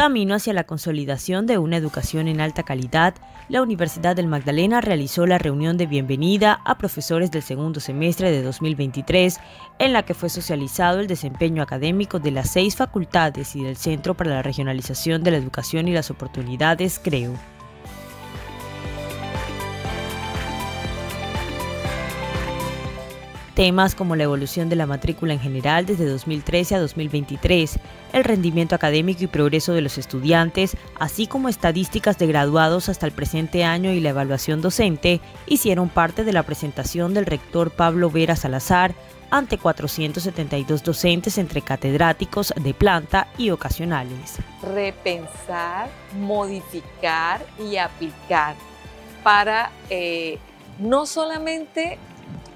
Camino hacia la consolidación de una educación en alta calidad, la Universidad del Magdalena realizó la reunión de bienvenida a profesores del segundo semestre de 2023, en la que fue socializado el desempeño académico de las seis facultades y del Centro para la Regionalización de la Educación y las Oportunidades, CREO. Temas como la evolución de la matrícula en general desde 2013 a 2023, el rendimiento académico y progreso de los estudiantes, así como estadísticas de graduados hasta el presente año y la evaluación docente, hicieron parte de la presentación del rector Pablo Vera Salazar ante 472 docentes entre catedráticos de planta y ocasionales. Repensar, modificar y aplicar para eh, no solamente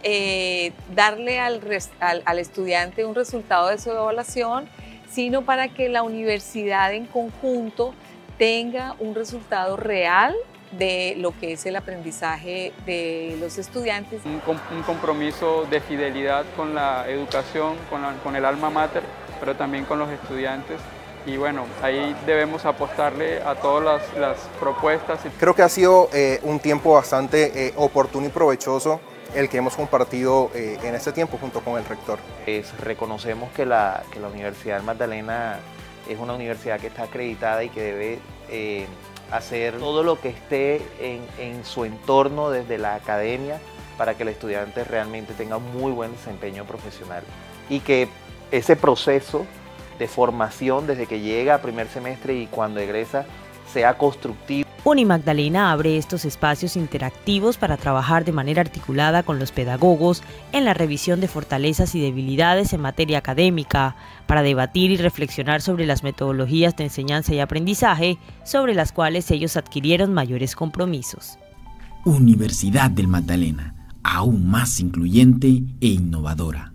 eh, darle al, al, estudiante un resultado de su evaluación, sino para que la universidad en conjunto tenga un resultado real de lo que es el aprendizaje de los estudiantes. Un, compromiso de fidelidad con la educación, con, con, el alma mater, pero también con los estudiantes. Y bueno, ahí debemos apostarle a todas las, propuestas. Creo que ha sido eh, un tiempo bastante eh, oportuno y provechoso el que hemos compartido eh, en este tiempo junto con el rector. Es, reconocemos que la, que la Universidad Magdalena es una universidad que está acreditada y que debe eh, hacer todo lo que esté en, en, su entorno desde la academia para que el estudiante realmente tenga un muy buen desempeño profesional y que ese proceso de formación desde que llega a primer semestre y cuando egresa sea constructivo. Unimagdalena abre estos espacios interactivos para trabajar de manera articulada con los pedagogos en la revisión de fortalezas y debilidades en materia académica, para debatir y reflexionar sobre las metodologías de enseñanza y aprendizaje sobre las cuales ellos adquirieron mayores compromisos. Universidad del Magdalena, aún más incluyente e innovadora.